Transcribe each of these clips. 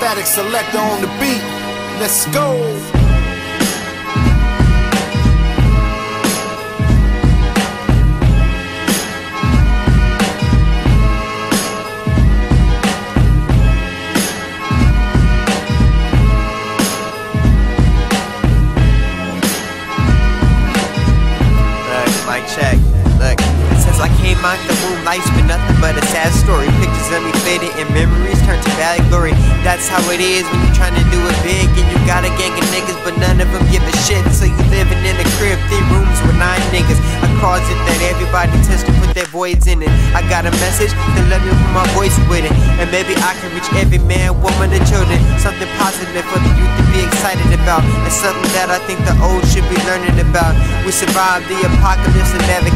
Statik Selektah on the beat. Let's go. Came out the womb, life's been nothing but a sad story. Pictures of me faded and memories turn to bad glory. That's how it is when you're trying to do it big and you got a gang of niggas, but none of them give a shit. So you living in a crib, three rooms with nine niggas, a closet that everybody tends to put their voids in it. I got a message, then let me put my voice with it, and maybe I can reach every man, woman, and children. Something positive for the youth to be excited about, and something that I think the old should be learning about. We survived the apocalypse and never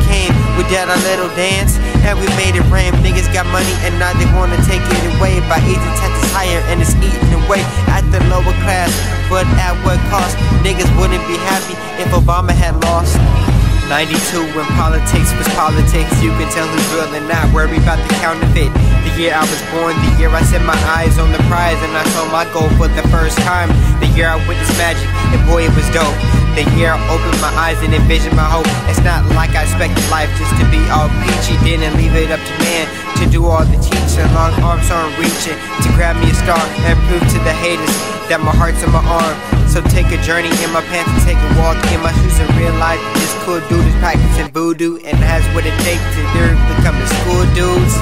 did our little dance and we made it rain. Niggas got money and now they wanna take it away by eating taxes higher and it's eating away at the lower class. But at what cost? Niggas wouldn't be happy if Obama had lost. 92 when politics was politics You can tell who's real and not worry about the counterfeit. The year I was born, the year I set my eyes on the prize And I saw my goal for the first time. The year I witnessed magic, and boy it was dope. The year I opened my eyes and envisioned my hope. It's not like I expected life just to be all peachy Didn't leave it up to man to do all the teaching. Long arms aren't reaching to grab me a star And prove to the haters that my heart's in my arm. So take a journey in my pants and take a walk in my shoes and realize cool dude is practicing voodoo and has what it takes to lyrically come the school dudes.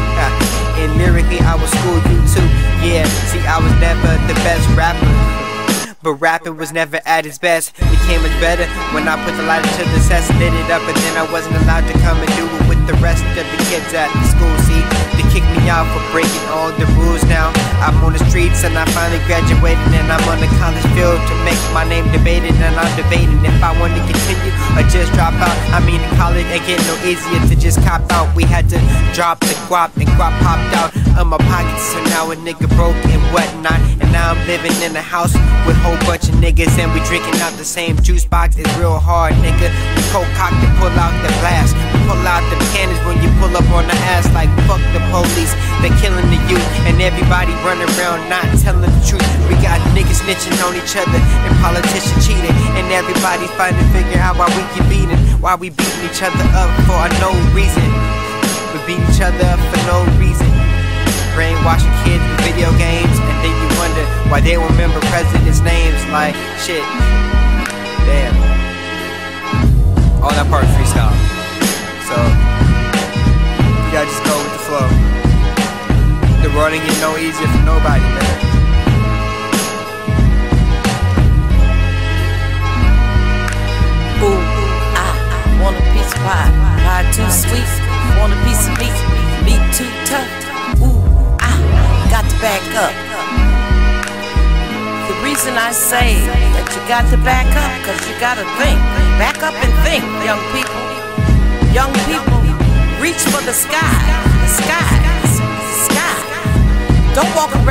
And lyrically, I will school you too. Yeah, see, I was never the best rapper. But rapping was never at its best. Became much better when I put the lighter to the test, lit it up, and then I wasn't allowed to come and do it with the rest of the kids at the school. See, they kicked me out for breaking all the rules. Now I'm on the streets and I finally graduated, and I'm on the college field to make my name debated. And I'm debating if I want to continue or just drop out. I mean, in college it get no easier to just cop out. We had to drop the guap, and guap popped out of my pockets, so now a nigga broke and whatnot. And now I'm living in a house with whole bunch of niggas, and we drinking out the same juice box. It's real hard, nigga. We cold cock to pull out the. We pull out the cannons when you pull up on They're killing the youth, and everybody running around not telling the truth. We got niggas snitching on each other, and politicians cheating, and everybody's fighting to figure out why we keep beating, why we beating each other up for no reason. We beat each other up for no reason. Brainwashing kids with video games, and then you wonder why they remember presidents' names. Like shit, damn. All that part freestyle. Easier for nobody, man. Ooh, I want a piece of pie. Pie too sweet. Want a piece of meat. Meat too tough. Ooh, I got to back up. The reason I say that you got to back up, cause you gotta think. Back up and think, young people. Young people, reach for the sky. The sky. Don't walk